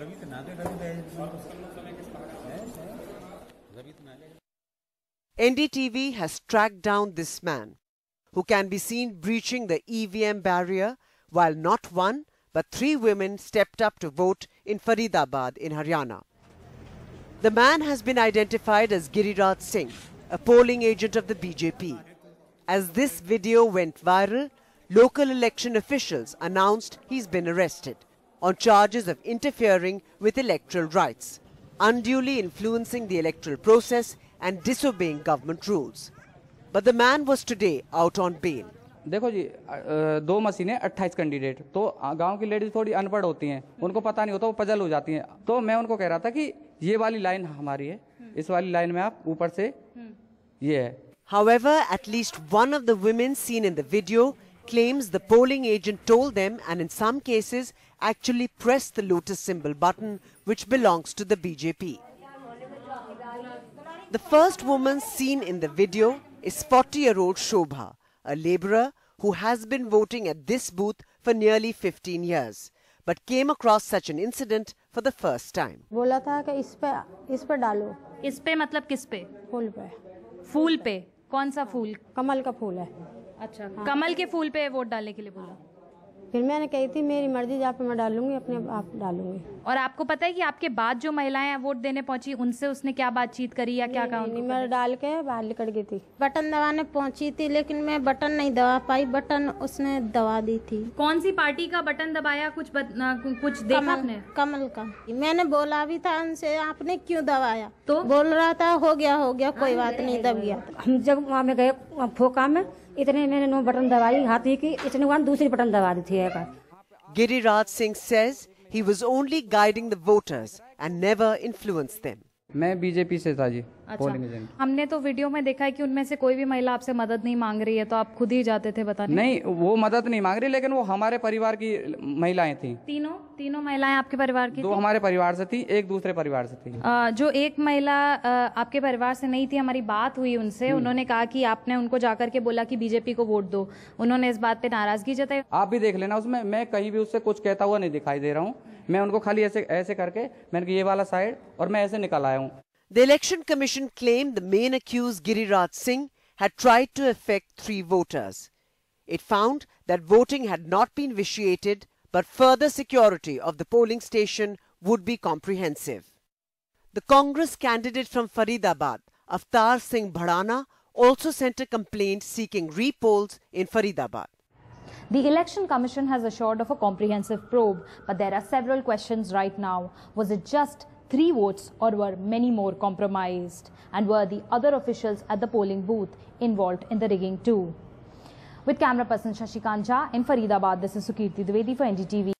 रवि तो नाते रवि रवि तो नाले NDTV has tracked down this man, who can be seen breaching the EVM barrier while not one but three women stepped up to vote in Faridabad in Haryana. The man has been identified as Giriraj Singh, a polling agent of the BJP. As this video went viral, local election officials announced he's been arrested on charges of interfering with electoral rights, unduly influencing the electoral process and disobeying government rules. But the man was today out on bail. देखो जी अ, दो मशीनें अट्ठाईस candidate तो गांव की ladies थोड़ी अनपढ़ होती हैं उनको पता नहीं होता वो पजल हो जाती हैं तो मैं उनको कह रहा था कि ये वाली लाइन हमारी है इस वाली लाइन में आप ऊपर से ये है However, at least one of the women seen in the video claims the polling agent told them and in some cases actually pressed the lotus symbol button which belongs to the BJP. The first woman seen in the video is 40-year-old Shobha, a labourer who has been voting at this booth for nearly 15 years, but came across such an incident for the first time. बोला था कि इस पे इस पे डालो इस पे मतलब किस पे फूल पे फूल पे कौन सा फूल कमल का फूल है अच्छा। हाँ। कमल के फूल पे वोट डालने के लिए बोला। फिर मैंने कही थी मेरी मर्ज़ी जहाँ पे मैं डालूँगी अपने आप डालूँगी। और आपको पता है कि आपके बाद जो महिलाएँ वोट देने पहुँची उनसे उसने क्या बातचीत करी या क्या कहा नहीं, मैं डाल के बाहर निकल गई थी। बटन दबाने पहुँची थी लेकिन मैं बटन नहीं दबा पाई। बटन उसने दबा दी थी। कौन सी पार्टी का बटन दबाया? कुछ बत, ना, कुछ देखा आपने? कमल का। मैंने बोला भी था उनसे आपने क्यों दबाया? तो? बोल रहा था हो गया हो गया कोई बात नहीं दब गया। हम जब वहाँ में गए फोका में इतने मैंने नो बटन दबाई हाथी की इतने वन दूसरी बटन दबा दी थी Giriraj Singh says he was only guiding the voters and never influenced them. मैं बीजेपी से था जी पोलिंग अच्छा एजेंट हमने तो वीडियो में देखा है कि उनमें से कोई भी महिला आपसे मदद नहीं मांग रही है तो आप खुद ही जाते थे बताने नहीं वो मदद नहीं मांग रही लेकिन वो हमारे परिवार की महिलाएँ थी। तीनों? तीनों महिलाएँ आपके परिवार की दो थी? हमारे परिवार से थी एक दूसरे परिवार से थी। अ, जो एक महिला आपके परिवार से नहीं थी हमारी बात हुई उनसे। उन्होंने कहा कि आपने उनको जाकर के बोला कि बीजेपी को वोट दो। उन्होंने इस बात पे नाराज़गी जताई। आप भी देख लेना उसमें मैं कहीं भी उससे कुछ कहता हुआ नहीं दिखाई दे रहा हूँ। मैं उनको खाली ऐसे ऐसे करके मैंने ये वाला साइड और मैं ऐसे निकल आया हूँ। The Election Commission claimed the main accused Giriraj Singh had tried to affect three voters. It found that voting had not been vitiated, but further security of the polling station would be comprehensive. The Congress candidate from Faridabad, Avtar Singh Bhadana, also sent a complaint seeking repolls in Faridabad. The Election Commission has assured of a comprehensive probe, but there are several questions right now. Was it just three votes or were many more compromised? And were the other officials at the polling booth involved in the rigging too? With camera person Shashikant in Faridabad, this is Sukirti Dwivedi for NDTV.